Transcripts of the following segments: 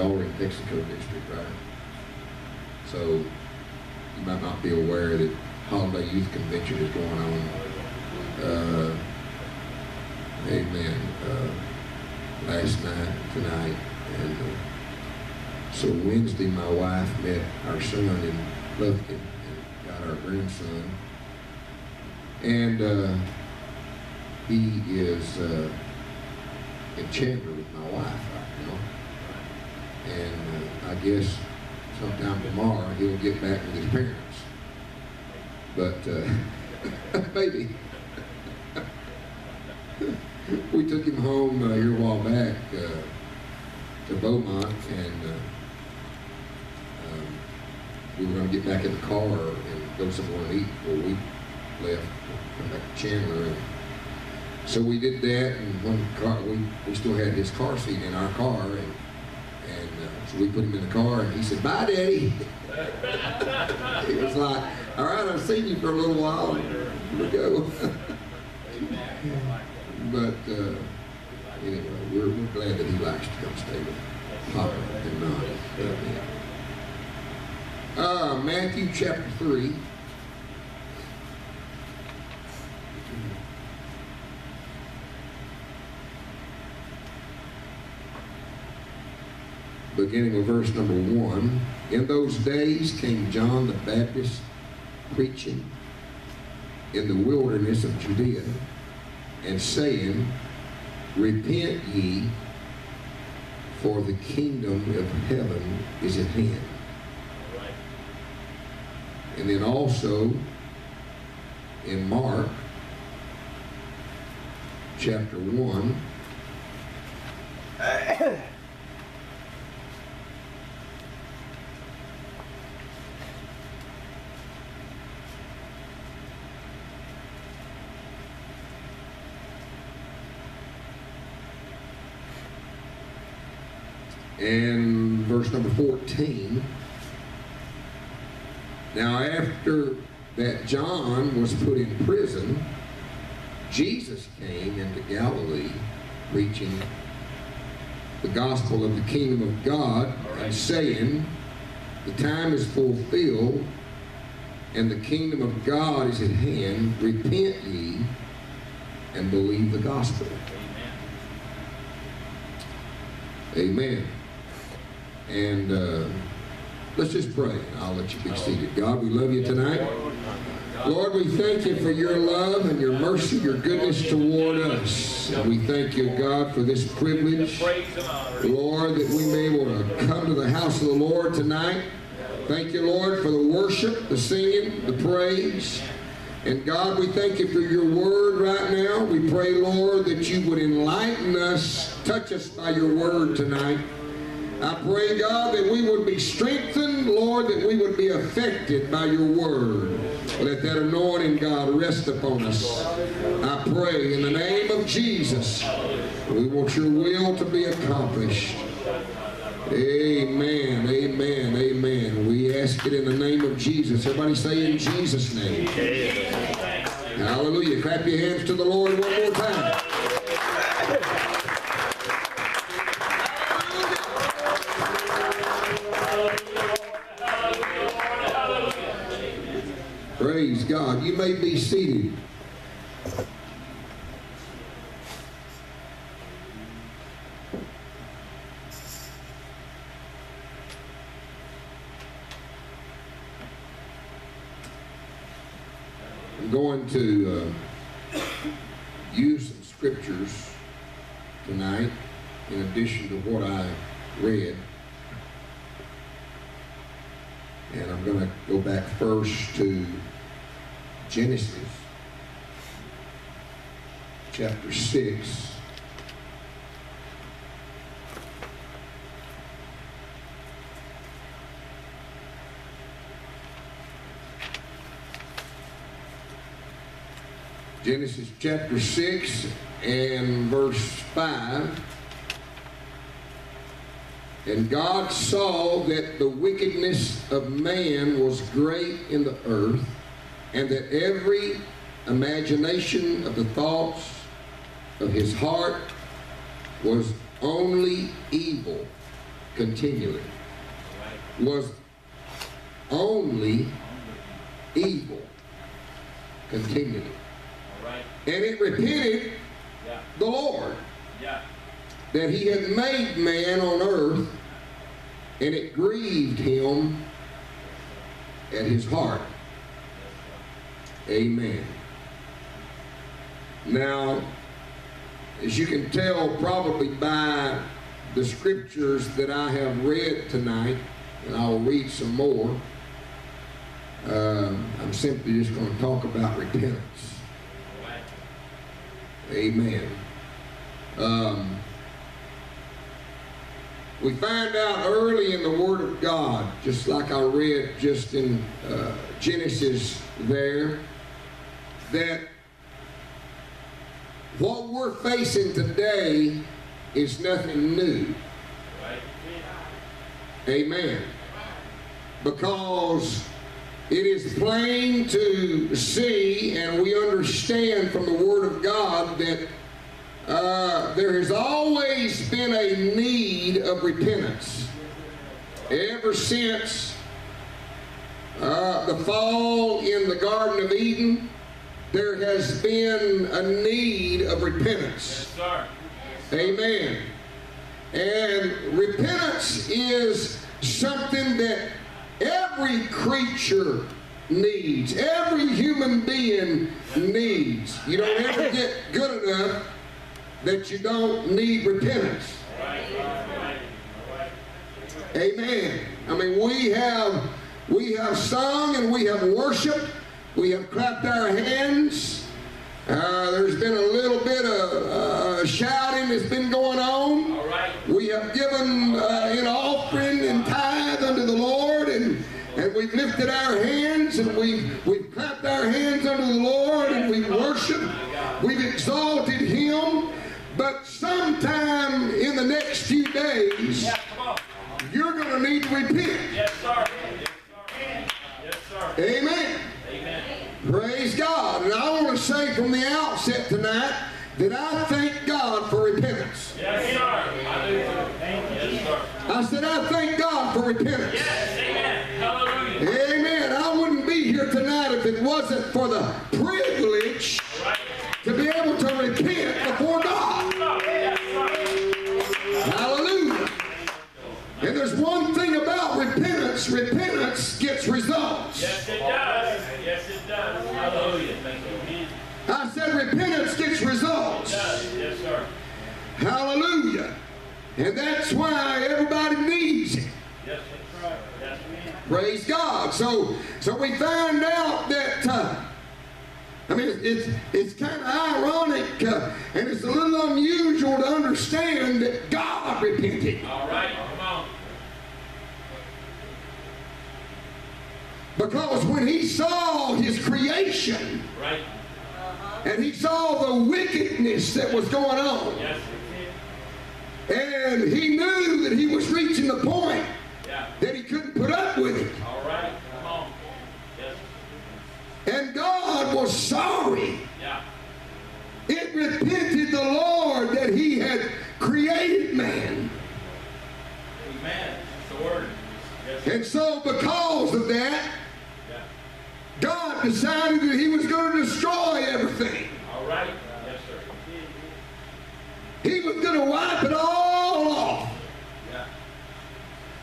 y'all in Texico District, right? So you might not be aware that Holiday Youth Convention is going on. Uh, amen. Uh, last night, tonight, and uh, so Wednesday, my wife met our son in Lufkin and got our grandson, and uh, he is uh, in Chandler with my wife and uh, I guess sometime tomorrow he'll get back with his parents. But uh, maybe. we took him home uh, here a while back uh, to Beaumont, and uh, um, we were going to get back in the car and go somewhere and eat. Well, we left, come back to Chandler, and so we did that. And one car, we, we still had his car seat in our car, and and uh, so we put him in the car, and he said, "Bye, Daddy." he was like, "All right, I've seen you for a little while. Here we go." but uh, anyway, we're, we're glad that he likes to come stay with Papa and not me. Uh, Matthew chapter 3. Beginning with verse number 1. In those days came John the Baptist preaching in the wilderness of Judea and saying, Repent ye, for the kingdom of heaven is at hand. And then also in Mark chapter 1, and verse number 14. Now, after that John was put in prison, Jesus came into Galilee preaching the gospel of the kingdom of God and saying, The time is fulfilled and the kingdom of God is at hand. Repent ye and believe the gospel. Amen. Amen. And uh, let's just pray. I'll let you be seated. God, we love you tonight. Lord, we thank you for your love and your mercy, your goodness toward us. And we thank you, God, for this privilege, Lord, that we may able to come to the house of the Lord tonight. Thank you, Lord, for the worship, the singing, the praise. And God, we thank you for your word right now. We pray, Lord, that you would enlighten us, touch us by your word tonight. I pray, God, that we would be strengthened, Lord, that we would be affected by your word. Let that anointing, God, rest upon us. I pray in the name of Jesus, we want your will to be accomplished. Amen, amen, amen. We ask it in the name of Jesus. Everybody say in Jesus' name. Hallelujah. Clap your hands to the Lord one more time. God. You may be seated. I'm going to uh, use some scriptures tonight in addition to what I read. And I'm going to go back first to Genesis chapter 6. Genesis chapter 6 and verse 5. And God saw that the wickedness of man was great in the earth, and that every imagination of the thoughts of his heart was only evil continually. Was only evil continually. And it repented the Lord that he had made man on earth, and it grieved him at his heart. Amen. Now, as you can tell probably by the scriptures that I have read tonight, and I'll read some more, uh, I'm simply just going to talk about repentance. Amen. Um, we find out early in the Word of God, just like I read just in uh, Genesis there, that what we're facing today is nothing new. Amen. Because it is plain to see and we understand from the Word of God that uh, there has always been a need of repentance. Ever since uh, the fall in the Garden of Eden, there has been a need of repentance. Yes. Amen. And repentance is something that every creature needs. Every human being needs. You don't ever get good enough that you don't need repentance. Amen. I mean, we have we have sung and we have worshiped. We have clapped our hands. Uh, there's been a little bit of uh, shouting that's been going on. All right. We have given uh, an offering and tithe unto the Lord, and, and we've lifted our hands, and we've, we've clapped our hands unto the Lord, and we've worshiped. We've exalted Him. But sometime in the next few days, Yeah. Come on. you're going to need to repent. Yes, sir. Yes, sir. Yes, sir. Amen. Amen. Praise God. And I want to say from the outset tonight that I thank God for repentance. Yes, sir. I do. Yes, sir. I said, I thank God for repentance. Yes. Amen. Hallelujah. Amen. I wouldn't be here tonight if it wasn't for the privilege right. Hallelujah. And that's why everybody needs it. Yes, sir. Yes. Praise God. So, so we find out that. Uh, I mean, it's it's kind of ironic, uh, and it's a little unusual to understand that God repented All right. Come on. because when He saw His creation Right. and He saw the wickedness that was going on, Yes. And He knew that He was reaching the point Yeah. that He couldn't put up with it, All right. Come on. Yes. and God was sorry. Yeah. It repented the Lord that he had created man. Amen. That's the word. Yes. And so because of that, Yeah. God decided that he was going to destroy everything. All right. Yes, sir. He was going to wipe it all off. Yeah.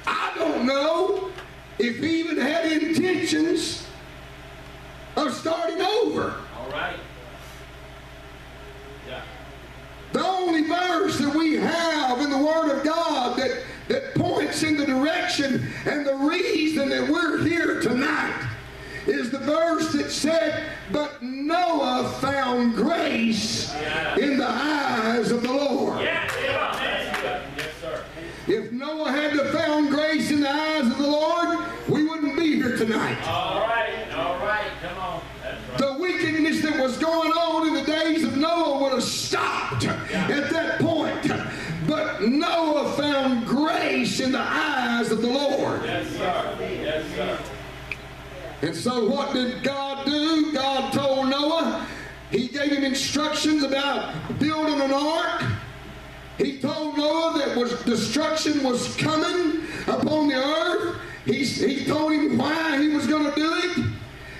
I don't know if he even had intentions of starting over. All right. Yeah. The only verse that we have in the Word of God that, that points in the direction and the reason that we're here tonight is the verse that said, But Noah found grace in the eyes of the Lord. Here tonight. All right. All right. Come on. That's right. The wickedness that was going on in was stopped at that point. But Noah found grace in the eyes of the Lord. Yes, sir. Yes, sir. And so what did God do? God told Noah, he gave him instructions about building an ark. He told Noah that was destruction was coming upon the earth. He, he told him why he was going to do it.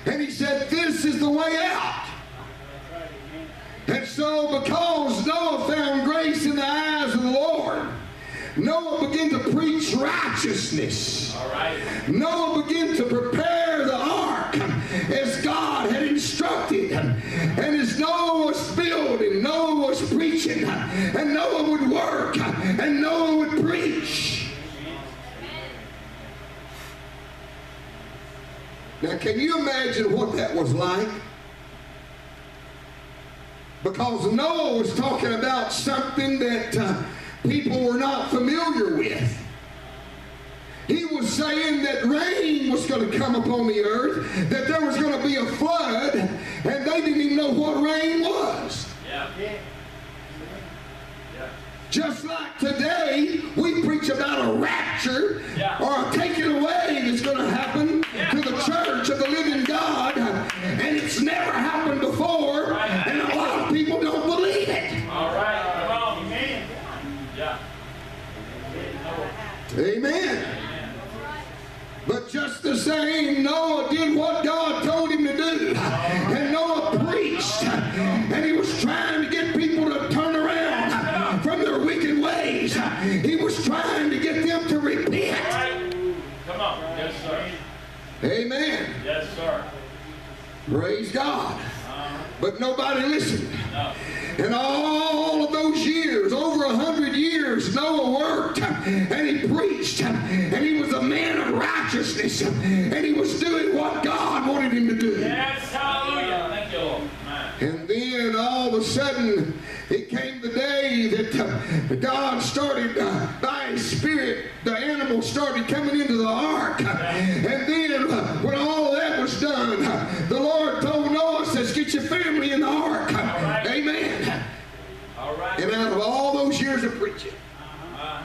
And he said, this is the way out. And so because Noah found grace in the eyes of the Lord, Noah began to preach righteousness. All right. Noah began to prepare the ark as God had instructed. And as Noah was building, Noah was preaching, and Noah would work, and Noah would preach. Now, can you imagine what that was like? Because Noah was talking about something that uh, people were not familiar with. He was saying that rain was going to come upon the earth, that there was going to be a flood, and they didn't even know what rain was. Yeah. Yeah. Just like today, we preach about a rapture Yeah. or a taking away that's going to happen to the church of the living God, and it's never happened before, and a lot of people don't believe it. All right. Come on. Amen. Yeah. Amen. But just the same, Noah did what God told him to do. And Noah preached. And he was trying to get people to turn around from their wicked ways. He was trying to get them to repent. Come on. Yes, sir. Amen. Yes, sir. Praise God. Uh, But nobody listened. And all those years, over a hundred years, Noah worked and he preached and he was a man of righteousness and he was doing what God wanted him to do. Yes, hallelujah. Thank you, Lord. And then all of a sudden, it came the day that uh, God started, uh, by His Spirit, the animals started coming into the ark. And then, uh, when all that was done, uh, the Lord told Noah, says, get your family in the ark. Right. Amen. And out of all those years of preaching, Uh,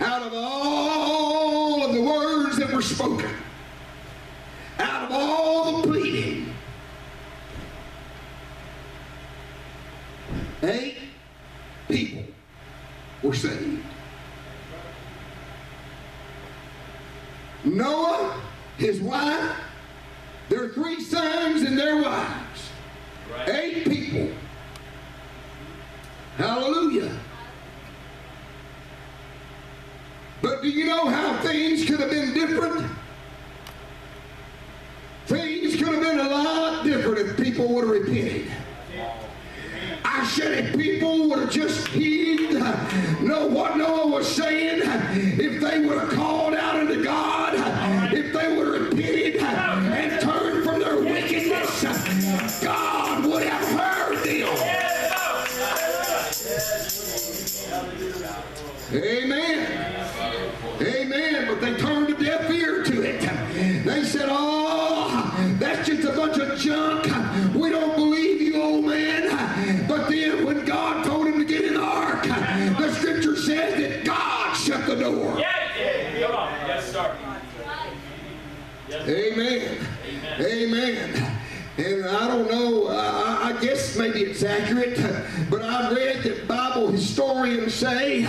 out of all of the words that were spoken, out of all the pleading, eight people were saved. Noah, his wife, their three sons, and their wives. right. Eight people. Hallelujah. But do you know how things could have been different? Things could have been a lot different if people would have repented. I said if people would have just heeded know what Noah was saying, if they would have called Amen. Amen. But they turned a deaf ear to it. They said, Oh, that's just a bunch of junk. We don't believe you, old man. But then when God told him to get in the ark, the scripture says that God shut the door. Yeah, yeah. Come on. Yes, sir. Yes. Amen. Amen. Amen. And I don't know, I, I guess maybe it's accurate, but I've read that Bible historians say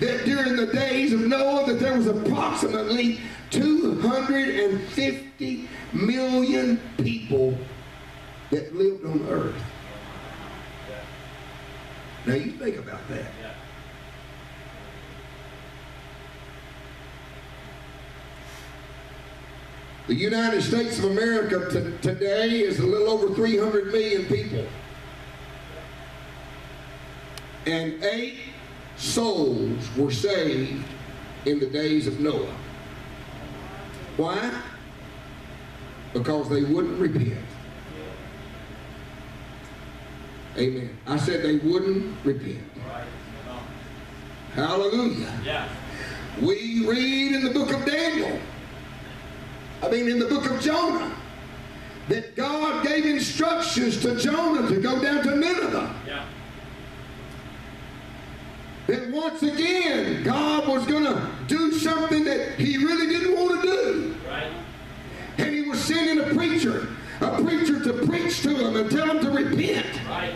that during the days of Noah that there was approximately 250 million people that lived on earth. Now you think about that. The United States of America t- today is a little over 300 million people. And eight souls were saved in the days of Noah. Why? Because they wouldn't repent. Amen. I said they wouldn't repent. Hallelujah. Yeah. We read in the book of Daniel, I mean in the book of Jonah, that God gave instructions to Jonah to go down to Nineveh. Yeah. Once again, God was going to do something that he really didn't want to do. Right. And he was sending a preacher, a preacher to preach to them and tell them to repent. Right.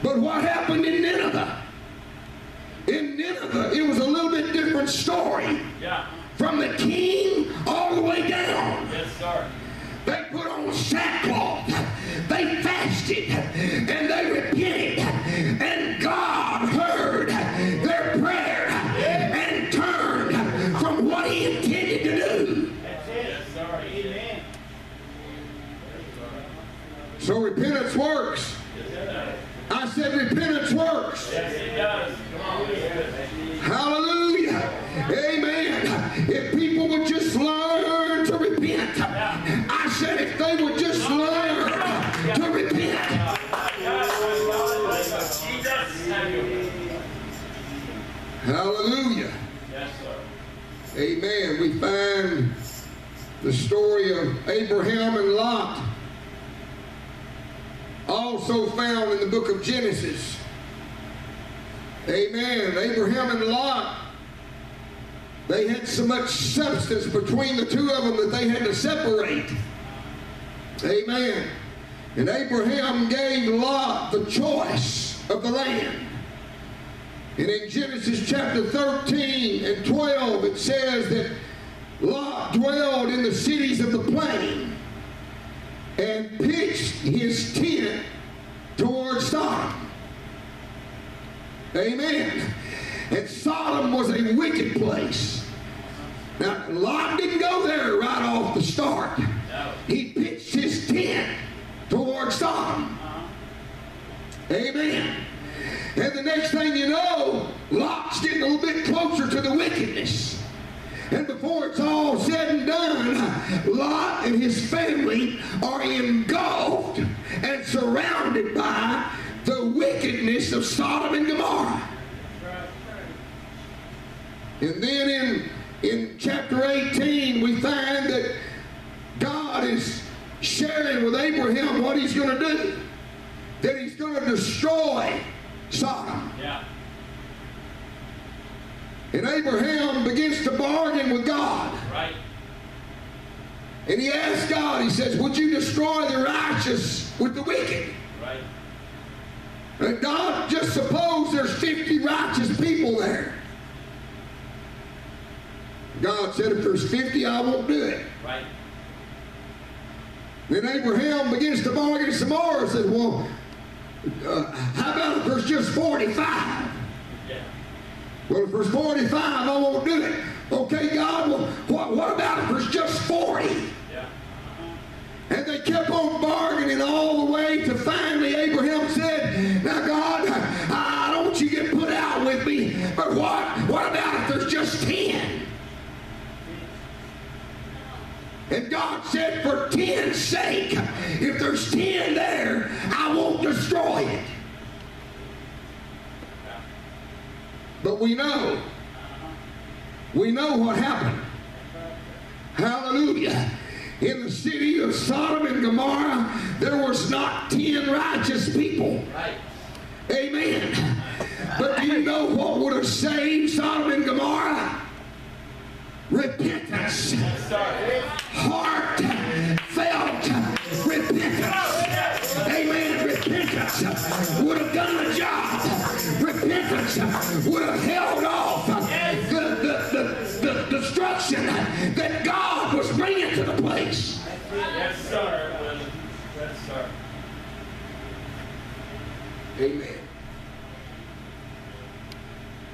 But what happened in Nineveh? In Nineveh, it was a little bit different story. Yeah. Hallelujah. Yes, sir. Amen. We find the story of Abraham and Lot also found in the book of Genesis. Amen. Abraham and Lot, they had so much substance between the two of them that they had to separate. Amen. And Abraham gave Lot the choice of the land. And in Genesis chapter 13 and 12, it says that Lot dwelled in the cities of the plain and pitched his tent towards Sodom. Amen. And Sodom was a wicked place. Now, Lot didn't go there right off the start. He pitched his tent towards Sodom. Amen. And the next thing you know, Lot's getting a little bit closer to the wickedness. And before it's all said and done, Lot and his family are engulfed and surrounded by the wickedness of Sodom and Gomorrah. And then in, in chapter 18, we find that God is sharing with Abraham what he's going to do. That he's going to destroy Sodom. Yeah. And Abraham begins to bargain with God. Right. And he asks God, he says, Would you destroy the righteous with the wicked? Right. And God, just suppose there's 50 righteous people there. God said, If there's 50, I won't do it. Right. Then Abraham begins to bargain some more and says, Well, uh, how about if there's just 45? Yeah. Well, if there's 45, I won't do it. Okay, God, well, what, what about if there's just 40? Yeah. And they kept on bargaining all the way to finally Abraham said, Now, God, I, I don't want you to get put out with me, but what, what about if there's just 10? And God said, for ten's sake, if there's 10 there, destroy it. But we know, we know what happened. Hallelujah. In the city of Sodom and Gomorrah, there was not 10 righteous people. Amen. But do you know what would have saved Sodom and Gomorrah? Repentance. Yes, would have held off the, the, the, the destruction that God was bringing to the place. Yes, sir. Yes, sir. Amen.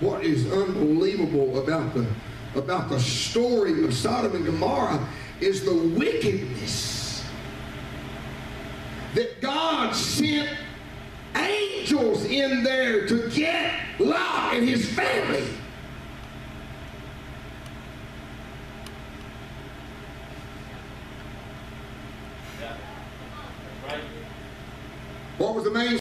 What is unbelievable about the about the story of Sodom and Gomorrah is the wickedness that God sent in there to get Lot and his family. What was the main